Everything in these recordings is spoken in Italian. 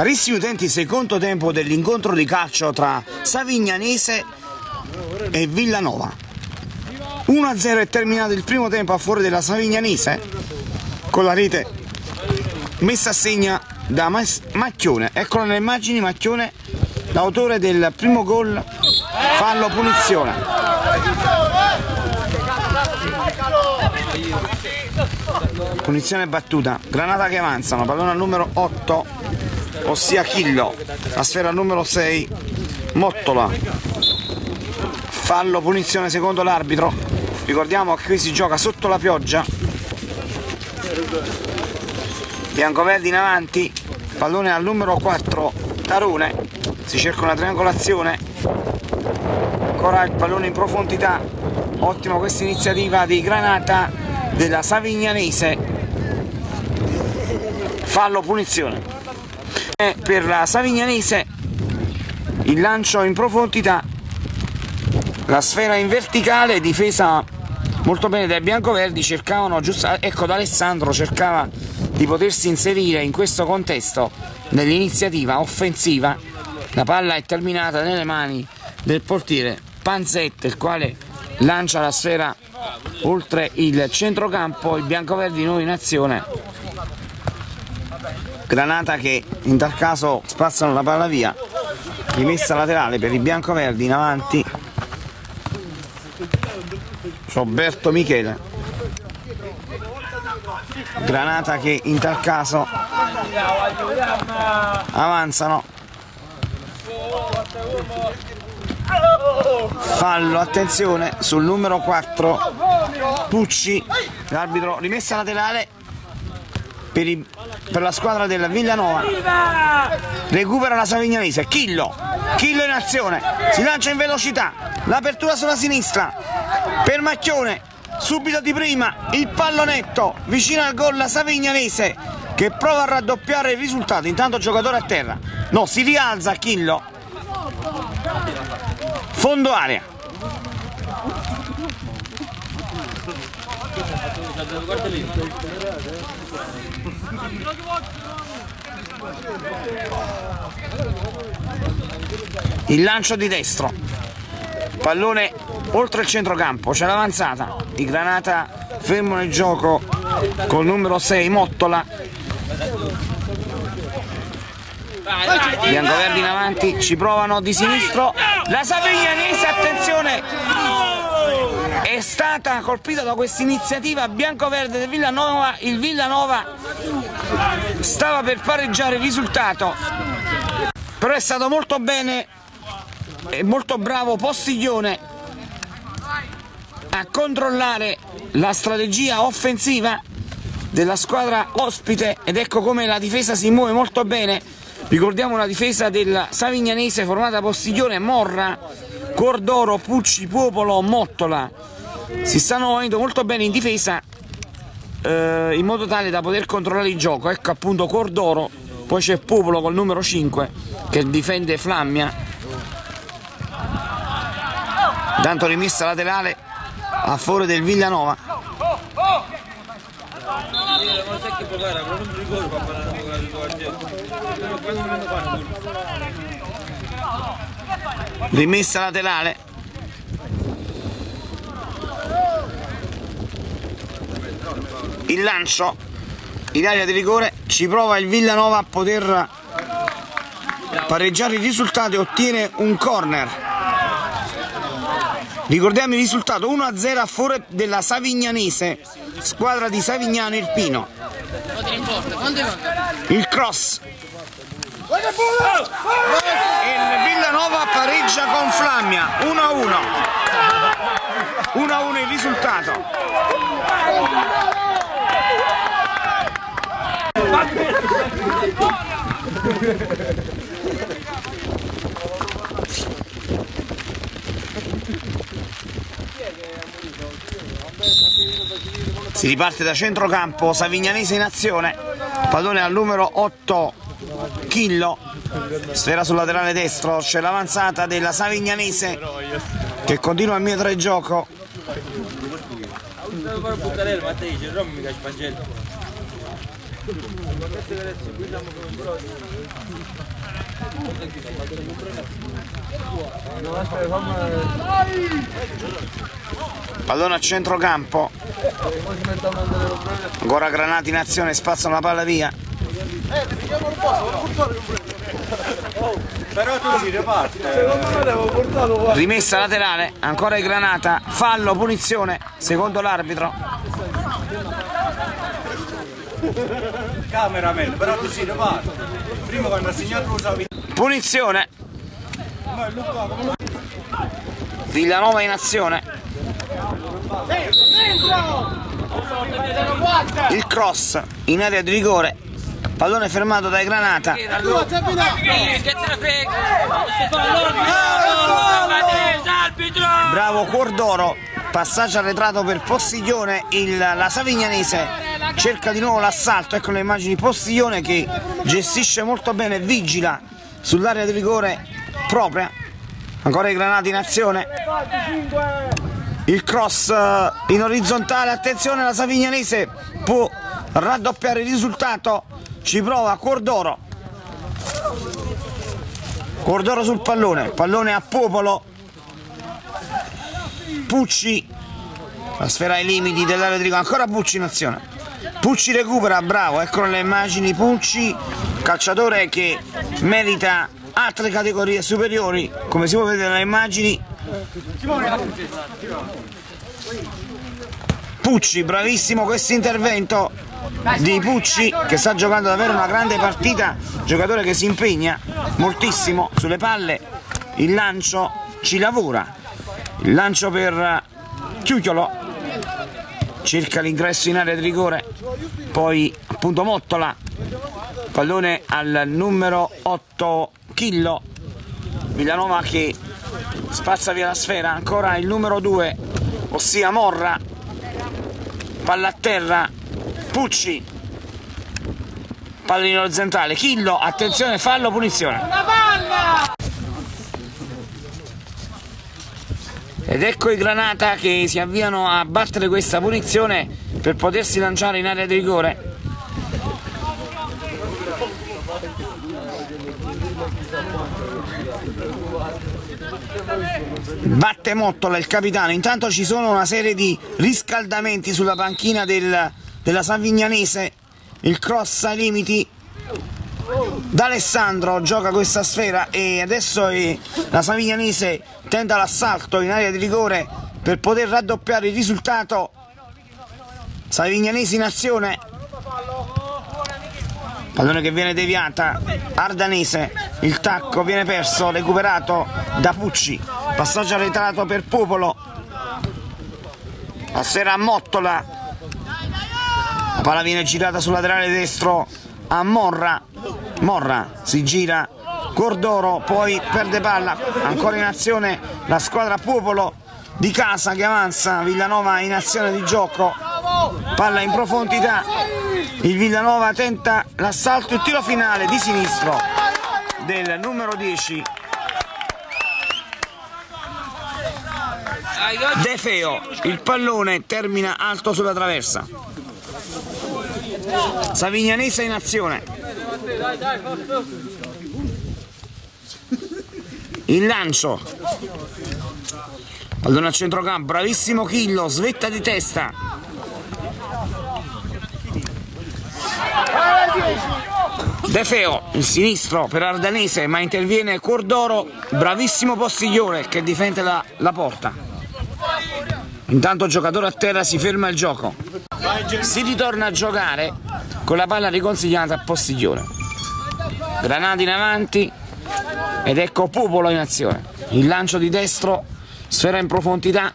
Carissimi utenti, secondo tempo dell'incontro di calcio tra Savignanese e Villanova. 1-0 è terminato il primo tempo a fuori della Savignanese con la rete messa a segna da Macchione. Eccolo nelle immagini Macchione, l'autore del primo gol, fallo punizione. Punizione battuta, granata che avanzano, pallone al numero 8 ossia Chillo, la sfera numero 6, Mottola, fallo punizione secondo l'arbitro, ricordiamo che qui si gioca sotto la pioggia, Biancoverdi in avanti, pallone al numero 4, Tarone, si cerca una triangolazione, ancora il pallone in profondità, ottima questa iniziativa di Granata della Savignanese, fallo punizione per la Savignanese. Il lancio in profondità la sfera in verticale difesa molto bene dai biancoverdi cercavano giusto ecco D'Alessandro cercava di potersi inserire in questo contesto nell'iniziativa offensiva. La palla è terminata nelle mani del portiere Panzette il quale lancia la sfera oltre il centrocampo. I biancoverdi nuovi in azione Granata che in tal caso spazzano la palla via. Rimessa laterale per i biancoverdi in avanti. Roberto Michele. Granata che in tal caso avanzano. Fallo attenzione sul numero 4 Pucci l'arbitro rimessa laterale per, i, per, la squadra della Villanova. Recupera la Savignanese Chillo. Chillo in azione si lancia in velocità. L'apertura sulla sinistra per Macchione. Subito di prima il pallonetto vicino al gol la Savignanese che prova a raddoppiare il risultato intanto giocatore a terra. No si rialza Chillo. Fondo area il lancio di destro. Pallone oltre il centrocampo c'è l'avanzata. I Granata fermano il gioco col numero 6 Mottola. Biancoverdi in avanti ci provano di sinistro. La Saviglianese attenzione. È stata colpita da questa iniziativa bianco-verde del Villanova, il Villanova stava per pareggiare il risultato, però è stato molto bene e molto bravo Postiglione a controllare la strategia offensiva della squadra ospite ed ecco come la difesa si muove molto bene. Ricordiamo la difesa del Savignanese formata da Postiglione, Morra, Cordoro, Pucci, Popolo, Mottola. Si stanno muovendo molto bene in difesa eh, in modo tale da poter controllare il gioco. Ecco appunto Cordoro poi c'è Popolo col numero 5 che difende Flammia. Tanto rimessa laterale a favore del Villanova. Rimessa laterale il lancio in area di rigore ci prova il Villanova a poter pareggiare il risultato e ottiene un corner. Ricordiamo il risultato 1-0 a favore della Savignanese squadra di Savignano Irpino. Il cross. Il Villanova pareggia con Flammia 1-1 1-1 il risultato si riparte da centrocampo, Savignanese in azione, pallone al numero 8 Chillo, sfera sul laterale destro, c'è l'avanzata della Savignanese che continua a mietere il gioco. Pallone a centrocampo. Ancora Granati in azione, spazzano la palla via. Però tu si riparte. Rimessa laterale, ancora il Granata, fallo, punizione, secondo l'arbitro. Cameraman, però tu si riparte. Prima quando ha segnato usavi. Punizione. Villanova in azione. Il cross in area di rigore. Pallone fermato dai Granata. Ne! Bravo Cuordoro. Passaggio arretrato per Postiglione. Il, la Savignanese cerca di nuovo l'assalto. Ecco le immagini Postiglione che gestisce molto bene, vigila sull'area di rigore propria. Ancora i Granati in azione. Il cross eh, in orizzontale. Attenzione, la Savignanese può raddoppiare il risultato. Ci prova Cuordoro. Cuordoro sul pallone. Pallone a Popolo. Pucci. La sfera ai limiti dell'area di rigore. Ancora Pucci in azione. Pucci recupera, bravo. Eccolo le immagini. Pucci, calciatore che merita altre categorie superiori, come si può vedere dalle immagini. Pucci, bravissimo questo intervento di Pucci che sta giocando davvero una grande partita, giocatore che si impegna moltissimo sulle palle, il lancio ci lavora, il lancio per Chiuchiolo, cerca l'ingresso in area di rigore, poi appunto Mottola, pallone al numero 8 Chillo, Villanova che spazza via la sfera, ancora il numero 2, ossia Morra, palla a terra, Pucci, palla in orizzontale, Chillo, attenzione, fallo, punizione. Ed ecco i Granata che si avviano a battere questa punizione per potersi lanciare in area di rigore. Batte Mottola il capitano, intanto ci sono una serie di riscaldamenti sulla panchina del, della Savignanese, il cross ai limiti, D'Alessandro gioca questa sfera e adesso la Savignanese tenta l'assalto in area di rigore per poter raddoppiare il risultato. Savignanese in azione, pallone che viene deviata, Ardanese, il tacco viene perso, recuperato da Pucci, passaggio arretrato per Popolo, la sfera a Mottola, la palla viene girata sul laterale destro a Morra, Morra si gira, Cordoro poi perde palla, ancora in azione la squadra Popolo di casa che avanza, Villanova in azione di gioco, palla in profondità, il Villanova tenta l'assalto, il tiro finale di sinistro del numero 10 De Feo, il pallone termina alto sulla traversa. Savignanese in azione. Il lancio. Pallone a centrocampo, bravissimo Chillo, svetta di testa. De Feo, il sinistro per Ardanese, ma interviene Cordoro, bravissimo Postiglione che difende la, la porta. Intanto giocatore a terra si ferma il gioco. Si ritorna a giocare con la palla riconsigliata a Postiglione. Granati in avanti ed ecco Popolo in azione. Il lancio di destro, sfera in profondità,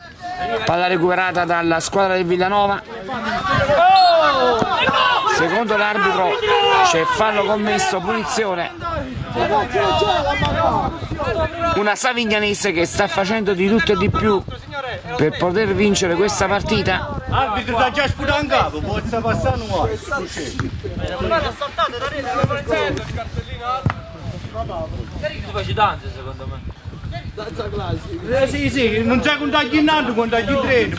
palla recuperata dalla squadra del Villanova. Secondo l'arbitro c'è fallo commesso, punizione. Una Savignanese che sta facendo di tutto e di più per poter vincere questa partita. Arbitro sta già sputando in capo, può passare un tu ci danza secondo me. Danza classica. Eh, non c'è contagio in alto, contagio in treno,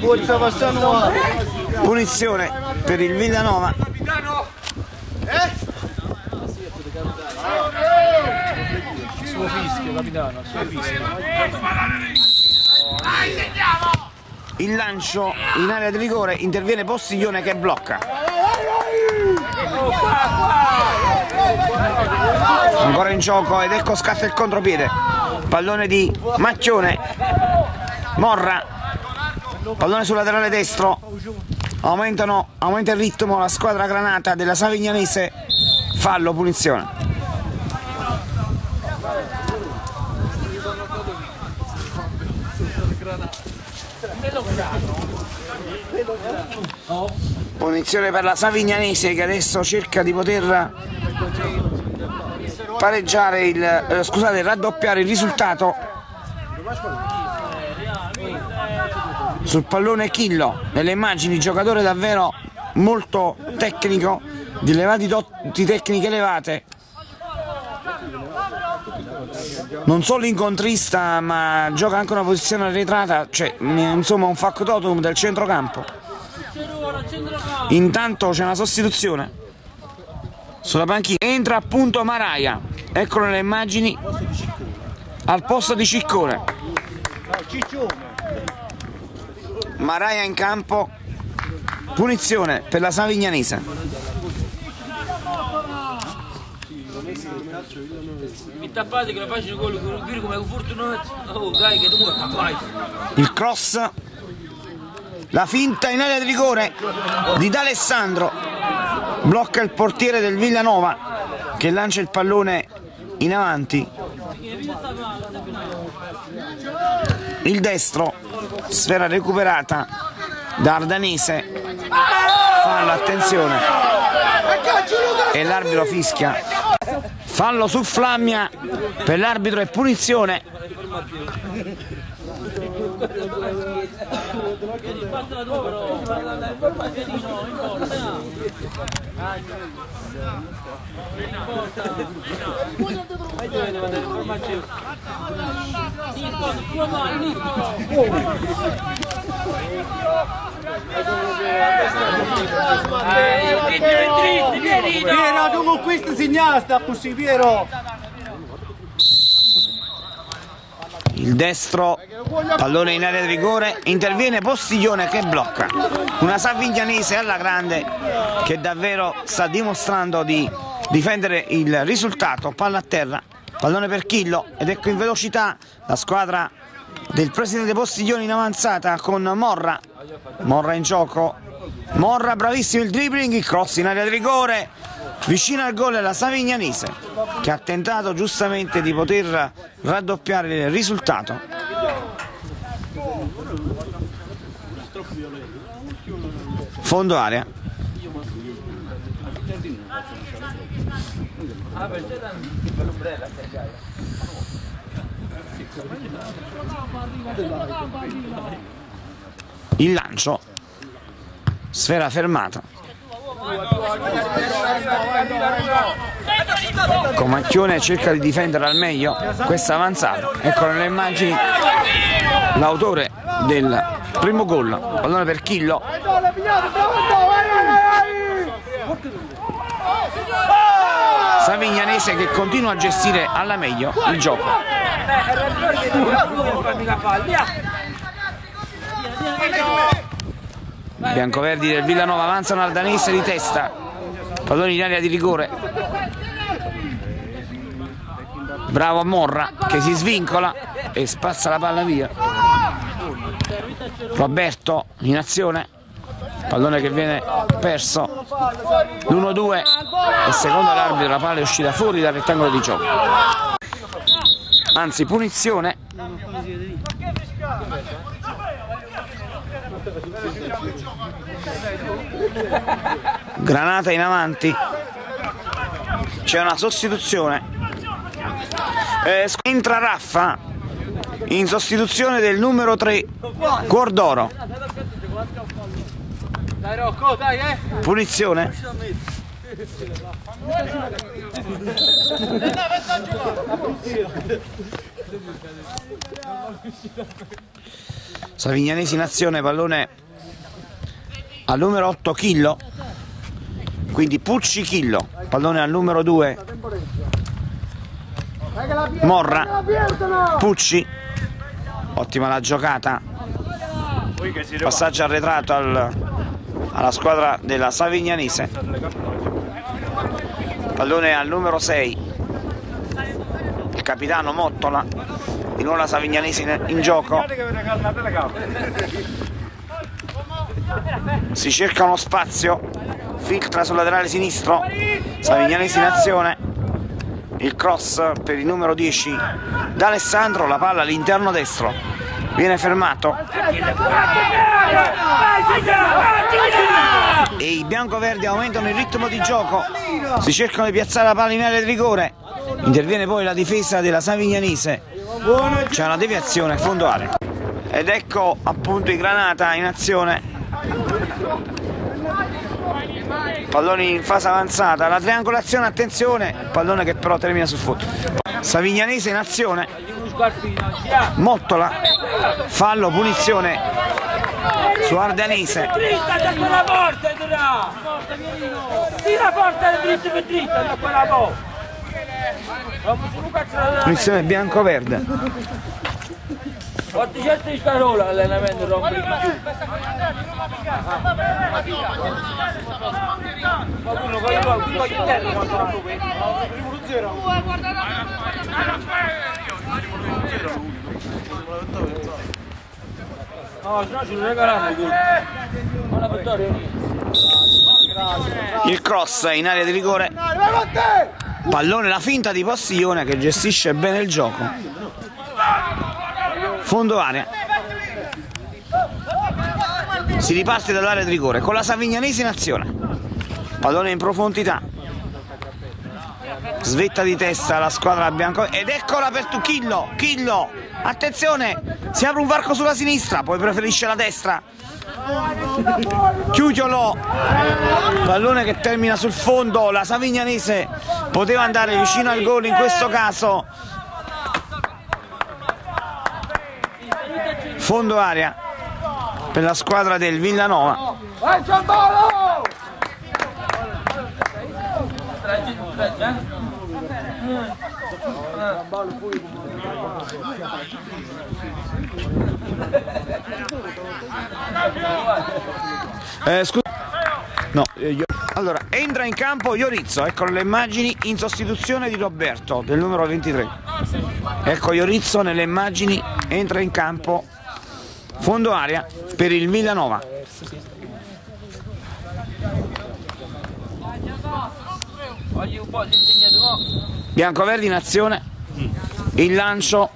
Punizione per il Villanova. Capitano! Eh? Suo fischio, capitano, suo fischio. Il lancio in area di rigore interviene Postiglione che blocca. Ancora in gioco ed ecco scatta il contropiede. Pallone di Macchione. Morra. Pallone sul laterale destro. Aumentano, aumenta il ritmo la squadra granata della Savignanese. Fallo punizione. Punizione per la Savignanese che adesso cerca di poter pareggiare il eh, scusate, raddoppiare il risultato sul pallone Chillo. Nelle immagini giocatore davvero molto tecnico di elevati doti tecniche elevate. Non solo incontrista ma gioca anche una posizione arretrata cioè insomma un factotum del centrocampo. Intanto c'è una sostituzione sulla panchina entra appunto Maraia. Eccolo nelle immagini. Al posto di Ciccone. Maraia in campo. Punizione per la Savignanese. Oh il cross. La finta in area di rigore di D'Alessandro blocca il portiere del Villanova che lancia il pallone in avanti. Il destro sfera recuperata da Ardanese. Fallo attenzione. E l'arbitro fischia. Fallo su Flammia per l'arbitro e punizione Piero, tu con questo segnasta così, Piero! Il destro pallone in area di rigore interviene Postiglione che blocca. Una Savignanese alla grande che davvero sta dimostrando di difendere il risultato. Palla a terra pallone per Chillo ed ecco in velocità la squadra del presidente Postiglione in avanzata con Morra. Morra in gioco. Morra bravissimo il dribbling il cross in area di rigore vicino al gol è la Savignanese che ha tentato giustamente di poter raddoppiare il risultato. Fondo area. Il lancio. Sfera fermata Comacchione cerca di difendere al meglio questa avanzata ecco nelle immagini l'autore del primo gol pallone per Chillo Savignanese che continua a gestire alla meglio il gioco Biancoverdi del Villanova avanzano al danese di testa. Pallone in area di rigore. Bravo Morra che si svincola e spazza la palla via. Roberto in azione. Pallone che viene perso. L'1-2 e secondo l'arbitro la palla è uscita fuori dal rettangolo di gioco. Anzi punizione Granata in avanti. C'è una sostituzione. Eh, entra Raffa in sostituzione del numero 3 Cuor d'Oro Dai Rocco, dai eh! punizione. Savignanesi in azione pallone al numero 8 Chillo? Quindi Pucci Chillo. Pallone al numero 2 Morra, Pucci, ottima la giocata, passaggio arretrato al, alla squadra della Savignanese, pallone al numero 6, il capitano Mottola, di nuovo la Savignanese in, in gioco, si cerca uno spazio, filtra sul laterale sinistro, Savignanese in azione, il cross per il numero 10 d'Alessandro, la palla all'interno destro, viene fermato. E i biancoverdi aumentano il ritmo di gioco, si cercano di piazzare la palla in area di rigore, interviene poi la difesa della Savignanese, c'è una deviazione fondo area ed ecco appunto i Granata in azione palloni in fase avanzata la triangolazione attenzione pallone che però termina sul fondo. Savignanese in azione. Mottola fallo punizione su Ardanese punizione bianco-verde Quanti certi di Carola l'allenamento rompe di più? Qualcuno con la qui qua interno quanto rompe No, se no ci lo regaliamo il gol. Buona vittoria. il cross in area di rigore. Pallone la finta di Postiglione che gestisce bene il gioco fondo area. Si riparte dall'area di rigore con la Savignanese in azione. Pallone in profondità. Svetta di testa la squadra bianco ed eccola per Tuchillo Chillo attenzione si apre un varco sulla sinistra poi preferisce la destra. Chiudiolo. Pallone che termina sul fondo la Savignanese poteva andare vicino al gol in questo caso fondo area per la squadra del Villanova Eh, scusa. No, eh, Allora, entra in campo Iorizzo, eccolo le immagini in sostituzione di Roberto, del numero 23. Ecco Iorizzo nelle immagini, entra in campo, fondo area per il no? Biancoverdi in azione, il lancio,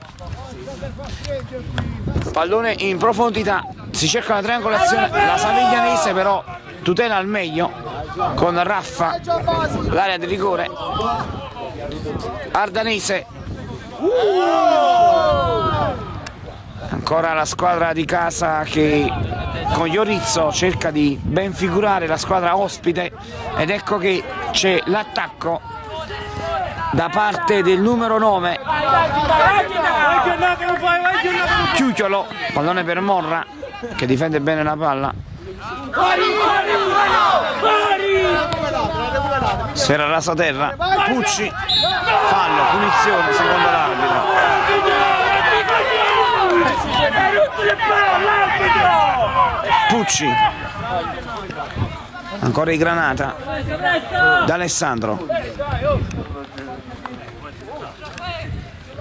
pallone in profondità, si cerca una triangolazione, la Saviglianese però tutela al meglio con Raffa, l'area di rigore, Ardanese, ancora la squadra di casa che con Iorizzo cerca di ben figurare la squadra ospite ed ecco che c'è l'attacco da parte del numero 9 Chiuchiolo, pallone per Morra che difende bene la palla. Sera rasa terra Pucci fallo, punizione secondo l'arbitro Pucci. Ancora i Granata D'Alessandro.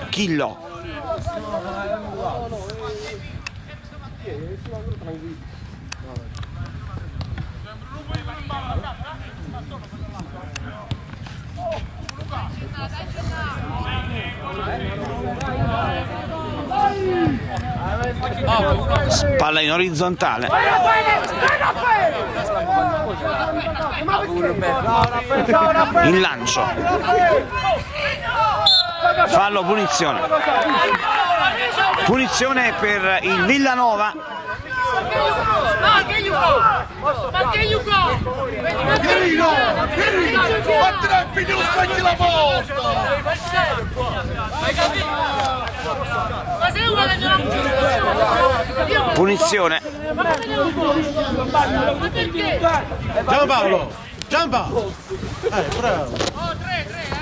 Chillo Palla in orizzontale in lancio fallo punizione punizione per il Villanova! Querido, querido, ma tre figli specchi la porta! Hai capito? Punizione? Gianpaolo, Gianpaolo! Eh, bravo! Oh, tre, tre, eh!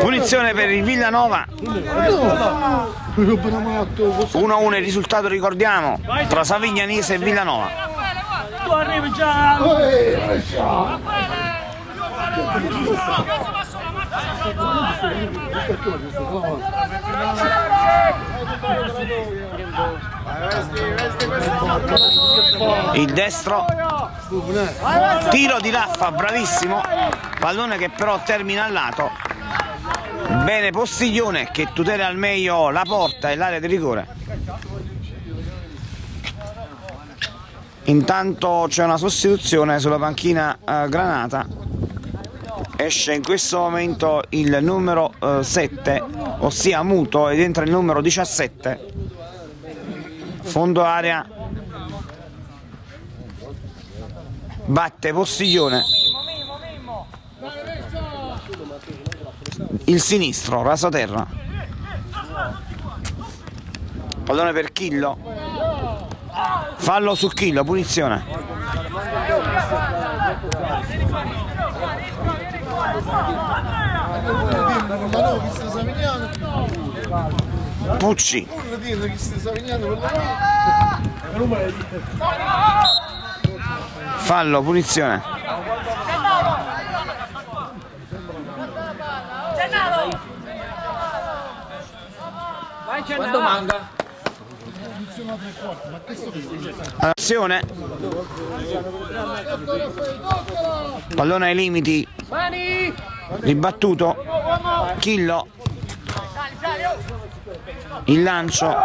Punizione per il Villanova. 1-1 il risultato ricordiamo tra Savignanese e Villanova. Tu arrivi già. Il destro. Tiro di Raffa, bravissimo. Pallone che però termina al lato. Bene Postiglione che tutela al meglio la porta e l'area di rigore. Intanto c'è una sostituzione sulla panchina eh, Granata. Esce in questo momento il numero 7, ossia Muto, ed entra il numero 17. Fondo area. Batte Postiglione. Il sinistro, rasoterra. Pallone per Chillo. Fallo su Chillo, punizione. Ma no, chi sta Savignano? Pucci. Fallo, punizione. Quando manca? Azione. Pallone ai limiti. Ribattuto. Chillo. Il lancio.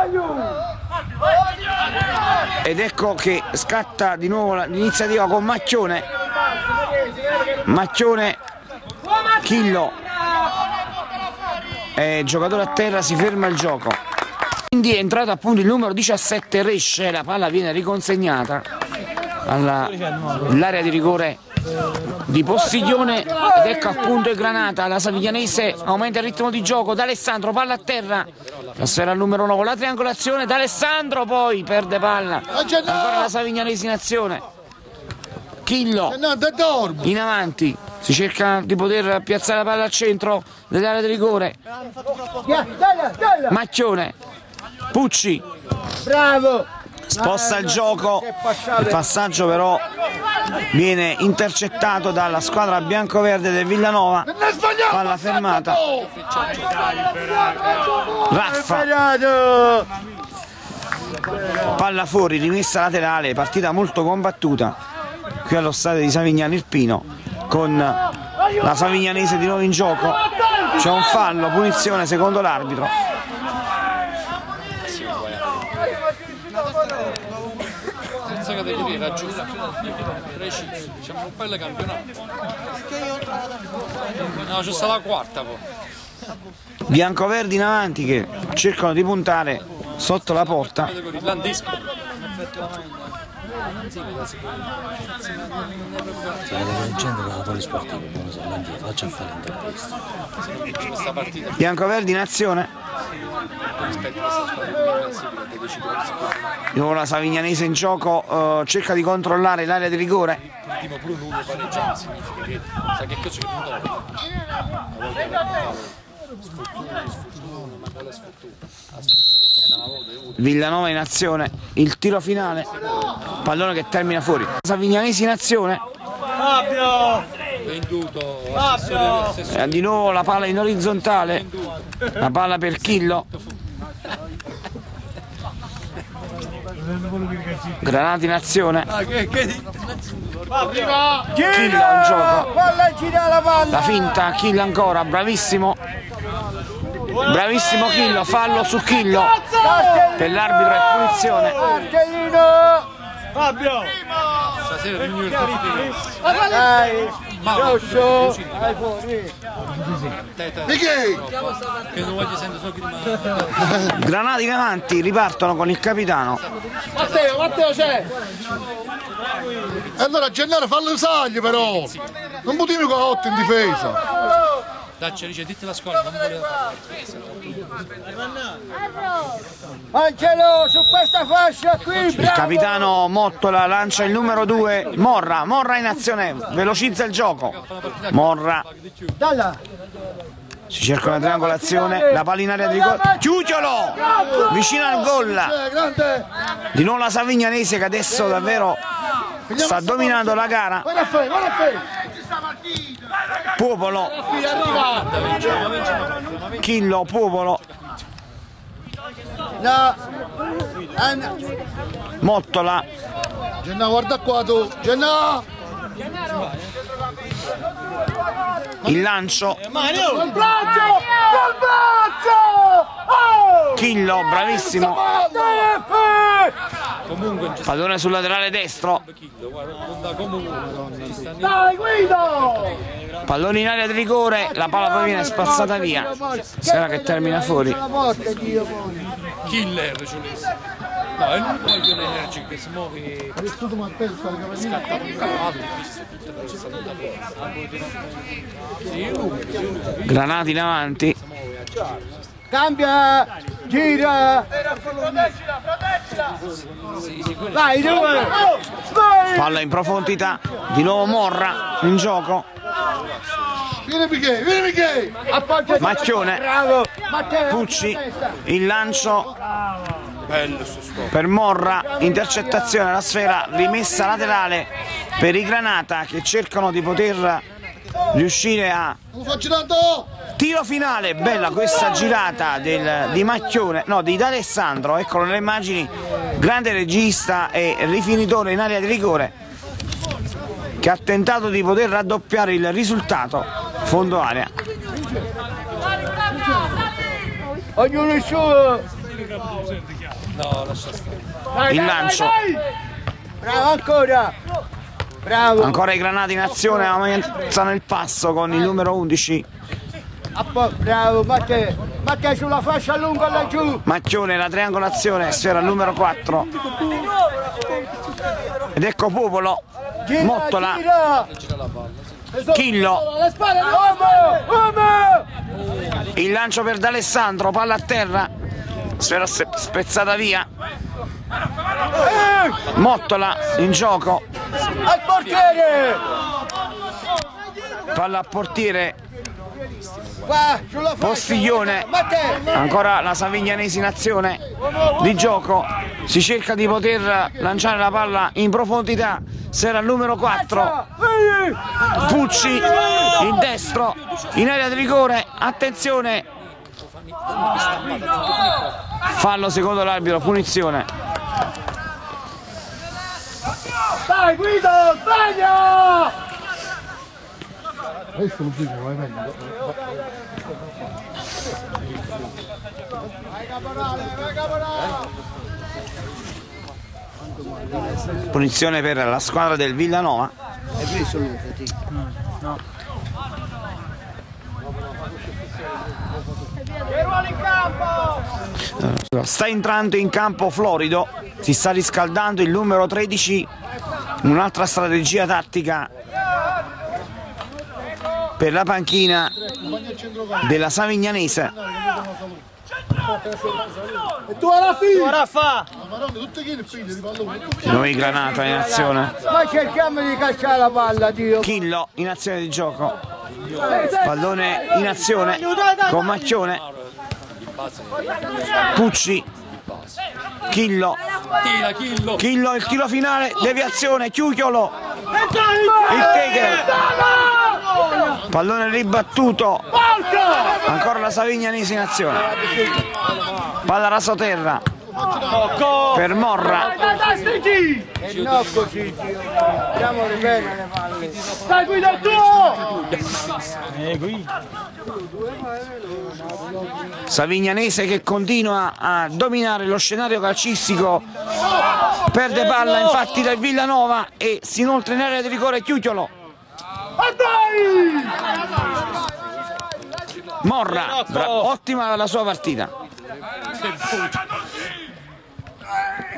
Ed ecco che scatta di nuovo l'iniziativa con Macchione. Macchione. Chillo. Eh, giocatore a terra, si ferma il gioco. Quindi è entrato appunto il numero 17 Resce, la palla viene riconsegnata all'area di rigore di Postiglione ed ecco appunto il Granata, la Saviglianese aumenta il ritmo di gioco, D'Alessandro palla a terra, trasfera al numero 9, la triangolazione, D'Alessandro poi perde palla, ancora la Saviglianese in azione, Chillo in avanti, si cerca di poter piazzare la palla al centro dell'area di rigore, Macchione, Pucci, Bravo! sposta il gioco, il passaggio però viene intercettato dalla squadra biancoverde del Villanova, palla fermata, Raffa, palla fuori, rimessa laterale, partita molto combattuta. Qui allo stadio di Savignano Irpino con la Savignanese di nuovo in gioco, c'è un fallo, punizione secondo l'arbitro. Raggiunta preciso diciamo un bel campionato no c'è stata la quarta poi Biancoverdi in avanti che cercano di puntare sotto la porta. Categoria irlandesca gente della polisportiva, se mangia, faccia fare l'intervista. Biancoverdi in azione. la Savignanese in gioco, eh, cerca di controllare l'area di rigore. Villanova in azione, il tiro finale, pallone che termina fuori. Savignanese in azione, Fabio! venduto e di nuovo la palla in orizzontale, la palla per Chillo. Granata in azione, Chillo in gioco, la finta, Chillo ancora, bravissimo. Bravissimo Chillo, fallo su Chillo, per l'arbitro è punizione. Marcellino! Fabio! stasera riunione il partito Dai! fuori! che? non voglio sentire solo ma Granati in avanti, ripartono con il capitano. Matteo, Matteo c'è! E allora Gennaro fallo usagli però! Non potevi con 8 in difesa! Dacci dice, dite la scuola, non voleva. Angelo, su questa fascia qui, Il capitano Mottola lancia il numero 2, Morra, Morra in azione, velocizza il gioco. Morra, Dalla. si cerca una triangolazione, la palla in area di rigore, Chiuchiolo, vicino al gol. Di nuovo la Savignanese che adesso davvero sta dominando la gara. Guarda a fare, guarda a fare! Popolo, Chillo, Popolo, No! Mottola, Genna, guarda qua tu! Genna! il lancio, Col braccio! Col braccio! Chillo, bravissimo, pallone sul laterale destro, Dai, Guido! pallone in area di rigore, la palla poi viene spazzata via. Sera che termina fuori. Killer Giulese. No, è l'unico coglione energico che si muove mi attesta, le cavallini. scatta uno, Granati in avanti, Cambia! Gira! Vai, due! Vai! palla in profondità, di nuovo Morra in gioco, Vieni Michele, vieni Michele! Appoggia! Macchione! Pucci, il lancio per Morra, intercettazione, la sfera rimessa laterale per i Granata che cercano di poter riuscire a tiro finale, bella questa girata del, di Macchione, no di D'Alessandro, eccolo nelle immagini, grande regista e rifinitore in area di rigore che ha tentato di poter raddoppiare il risultato fondo area. Ognuno il suo! Lancio. Bravo ancora! Bravo! Ancora i Granati in azione, avanzano il passo con il numero 11 Appo- bravo Matteo! Matteo sulla fascia lunga laggiù! Macchione, la triangolazione, sfera numero 4 ed ecco Popolo, Gira, Mottola, gira! Chillo! Uomo! Uomo! il lancio per D'Alessandro, palla a terra, sfera spezzata via, Mottola in gioco, Al portiere! palla a portiere! Postiglione. Ancora la Savignanesi in azione. Di gioco, si cerca di poter lanciare la palla in profondità, sfera numero 4, Pucci, il destro, in area di rigore, attenzione, fallo secondo l'arbitro, punizione. Dai Guido! Sbaglia! Questo lo dico, vai meglio. Punizione per la squadra del Villanova. Sta entrando in campo Florido, si sta riscaldando il numero 13, un'altra strategia tattica per la panchina della Savignanese. E. Noi Granata in azione. Ma cerchiamo di cacciare la palla, Dio! Chillo in azione di gioco. Pallone in azione con Macchione. Pucci. Chillo. Chillo il tiro finale, deviazione, Chiuchiolo. Il Tegre. Pallone ribattuto. Ancora la Savignanese in azione. Palla rasoterra per Morra. E no così, Dio! Andiamo bene le palle! Dai Guido tuo! Savignanese che continua a dominare lo scenario calcistico perde palla infatti del Villanova e si inoltra in area di rigore Chiuchiolo Morra ottima la sua partita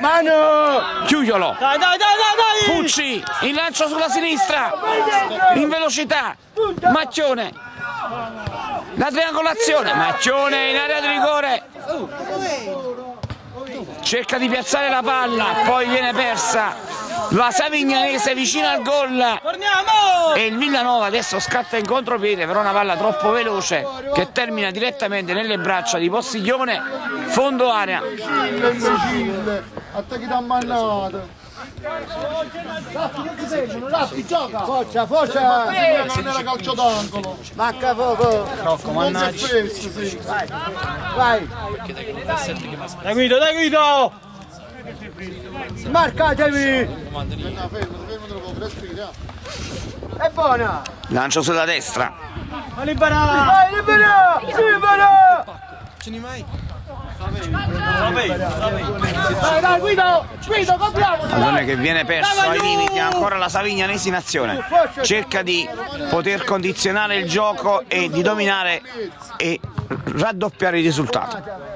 Mano! Chiuchiolo Dai, dai, dai, dai, dai! Pucci il lancio sulla sinistra in velocità Macchione La triangolazione, Macchione in area di rigore. Cerca di piazzare la palla, poi viene persa. La Savignanese vicino al gol. Torniamo! E il Villanova adesso scatta in contropiede, però una palla troppo veloce che termina direttamente nelle braccia di Postiglione, fondo area. Imbecille, imbecille. Attacchi da mannata. Forza, forza! Non era calcio d'angolo. Manca poco! È fesso, sì. Vai! Dai Guido, dai Guido! Marcatevi! No, fermo, fermo un po', respira. È buona! Lancio sulla destra. Ma libera! Vai, libera! Libera! Vai, dai, Guido! Guido, compriamo! Pallone che viene perso ai limiti, ancora la Savignanese in azione. Cerca di poter condizionare il gioco e di dominare e raddoppiare il risultato.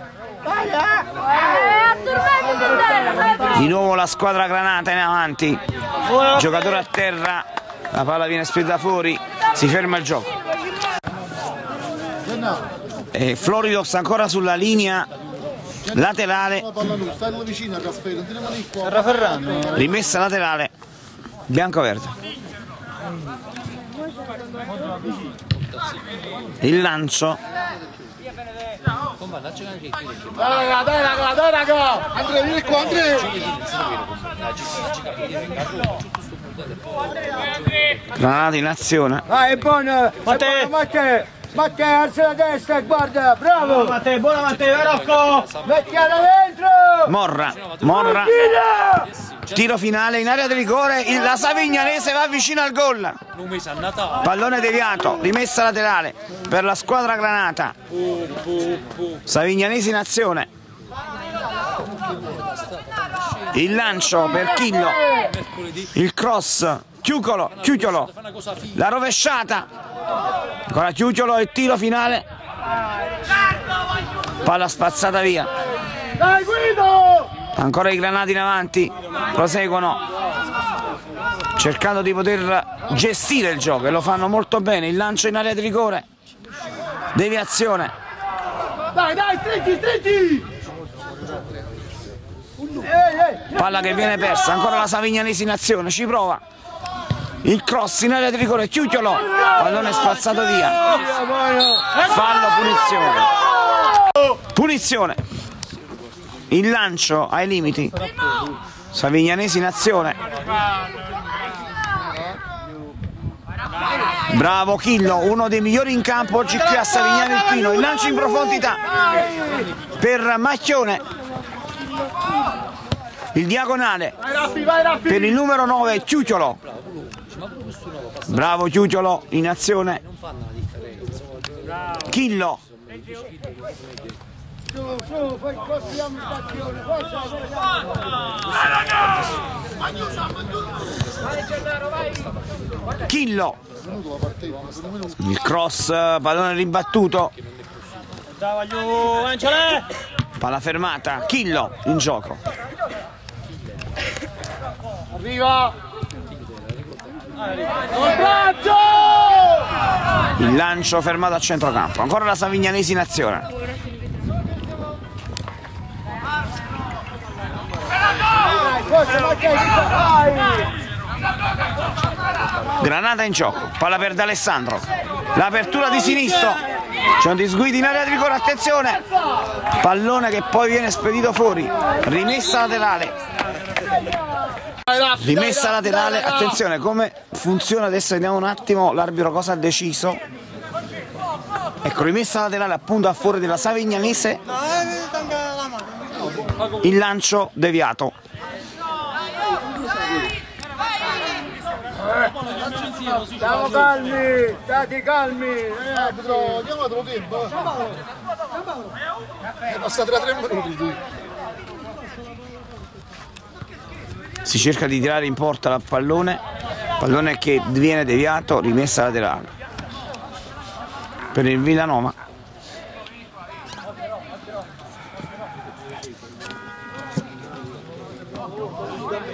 Di nuovo la squadra granata in avanti. Giocatore a terra, la palla viene spedita fuori, si ferma il gioco. E Floridos ancora sulla linea laterale, rimessa laterale, bianco-verde. Il lancio Dai, raga, dai, raga, dai, raga! Andrea, vieni qua, Andrea. Granata in azione. Vai, è buona! Matteo! È buona, Matteo! Matteo, alza la testa e guarda, bravo! Matteo, buona Matteo, Rocco! Mettiala dentro! Morra, Morra, Tira! Tiro finale in area di rigore, la Savignanese va vicino al gol. Pallone deviato, rimessa laterale per la squadra granata. Savignanese in azione. Il lancio per Chillo. Il cross, Chiucolo, Chiucciolo. La rovesciata. Ancora Chiucciolo e tiro finale. Palla spazzata via. Dai, Guido! Ancora i granati in avanti, proseguono cercando di poter gestire il gioco e lo fanno molto bene. Il lancio in area di rigore, deviazione, Dai, dai, stringi, stringi! Palla che viene persa. Ancora la Savignanese in azione, ci prova. Il cross in area di rigore, Chiucciolo, pallone spazzato via. Fallo, punizione. Punizione. Il lancio ai limiti. Savignanesi in azione. Bravo Chillo, uno dei migliori in campo oggi qui a Savignano Irpino. Il lancio in profondità per Macchione. Il diagonale per il numero 9 Chiucciolo. Bravo Chiucciolo in azione. Chillo. Su, su, poi costruiamo stazione, forza, forza! Chillo. Il cross, pallone Angela! Palla fermata. Chillo in gioco. Arriva! Il lancio fermato a centrocampo. Ancora la Savignanesi in azione. Granata in gioco. Palla per D'Alessandro. L'apertura di sinistro. C'è un disguido in area di rigore. Attenzione. Pallone che poi viene spedito fuori. Rimessa laterale. Rimessa laterale. Attenzione come funziona adesso. Vediamo un attimo l'arbitro cosa ha deciso. Ecco, rimessa laterale appunto a fuori della Savignanese. Il lancio deviato. Stiamo calmi, state calmi! Arbitro, andiamo a tempo. È passato da tre minuti. si cerca di tirare in porta il pallone pallone che viene deviato rimessa laterale per il Villanova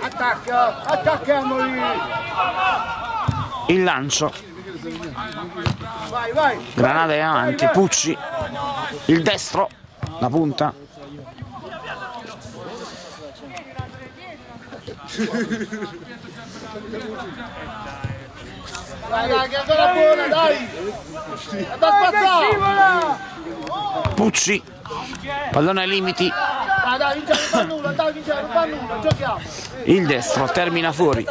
Attacca! Attacchiamoli! Il lancio. Granata in avanti, Pucci, il destro, la punta. Dai, dai, che ancora buona, dai. Da. Pucci, pallone ai limiti, Dai, dai, vince, non fa nulla, dai, vince, non fa nulla, giochiamo. il destro termina fuori.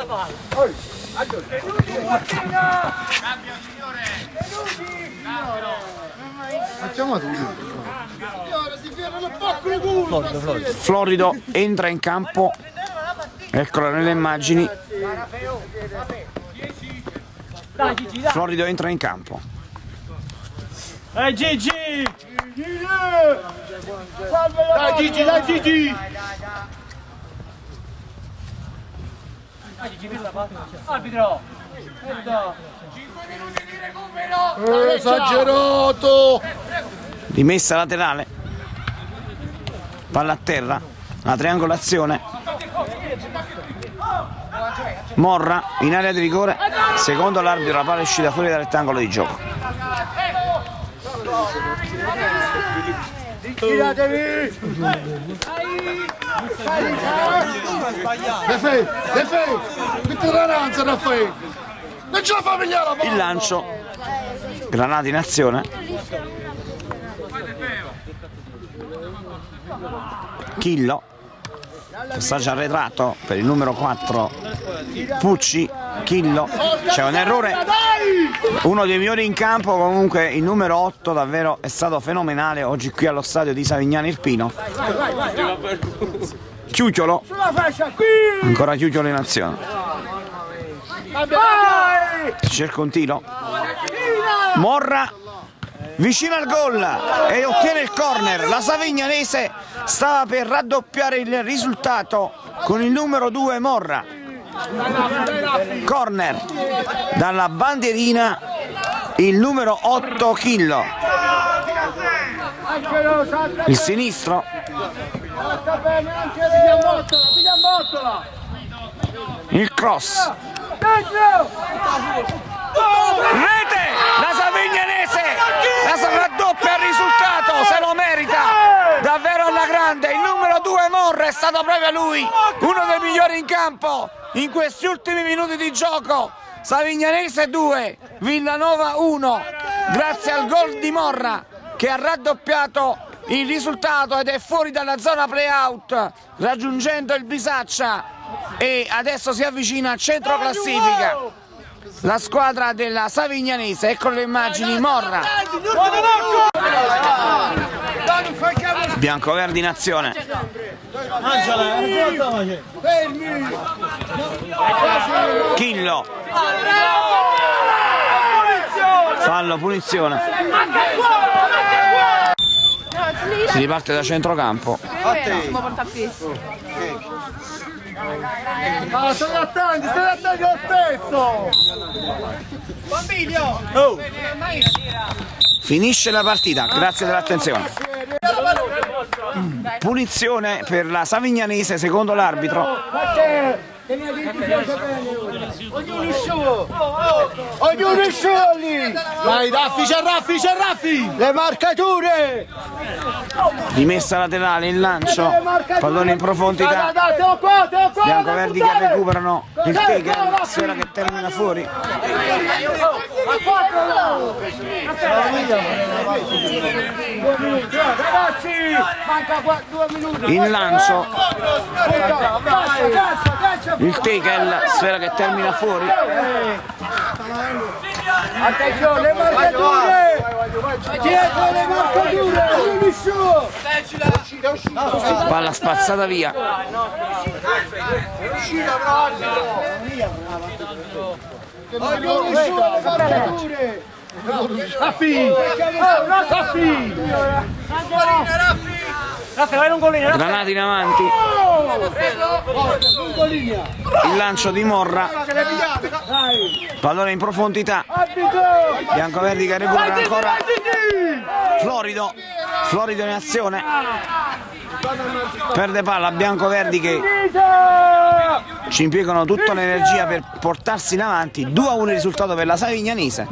Facciamo. Signore, culo. Florido entra in campo, eccolo nelle immagini. Florido entra in campo. Dai Gigi! Dai, Gigi, dai, Gigi. Arbitro! Eh, Esagerato. Rimessa laterale, palla a terra, la triangolazione. Morra in area di rigore, secondo l'arbitro la palla è uscita fuori dal rettangolo di gioco. Tiratevi. Defe, Defe, che tolleranza Raffaele. Non ce la fa pigliare la Il lancio, granata in azione. Chillo, passaggio arretrato per il numero 4 Pucci, Chillo, c'è un errore, uno dei migliori in campo, comunque il numero 8 davvero è stato fenomenale oggi qui allo stadio di Savignano Irpino. Qui. ancora Chiuchiolo in azione, cerca un tiro, Morra vicino al gol e ottiene il corner. La Savignanese stava per raddoppiare il risultato con il numero 2 Morra. Corner dalla bandierina il numero 8 Chillo. Il sinistro il cross. Rete! La Savignanese il risultato, se lo merita davvero alla grande. Il numero 2 Morra è stato proprio lui, uno dei migliori in campo in questi ultimi minuti di gioco. Savignanese 2, Villanova 1, grazie al gol di Morra che ha raddoppiato il risultato ed è fuori dalla zona playout raggiungendo il Bisaccia e adesso si avvicina al centro classifica la squadra della Savignanese, ecco le immagini, Morra, biancoverdi in azione, Chillo, fallo, punizione, si riparte da centrocampo, Ah, state attenti, state attenti lo stesso. finisce la partita, grazie dell'attenzione. Punizione per la Savignanese secondo l'arbitro. Ognuno il suo. Ognuno il suo lì. Vai, Raffi, c'è Raffi, c'è Raffi. Le marcature. Rimessa laterale, il lancio, pallone in Dai, profondità, dai, biancoverdi che recuperano il Teger, sfera che termina fuori, ragazzi. Manca due minuti. il lancio. Il Tegel, sfera che termina fuori, Attenzione, le marcature! Dietro le marcature! Palla spazzata via, Ognuno il suo, le marcature! Raffi! Raffi! Raffa, vai lungolino, Raffa! granata in avanti, il lancio di Morra, pallone in profondità, Arbitro! biancoverdi che recupera ancora. Florido, Florido in azione, perde palla, biancoverdi che Finita! ci impiegano tutta l'energia per portarsi in avanti. 2 a 1 il risultato per la Savignanese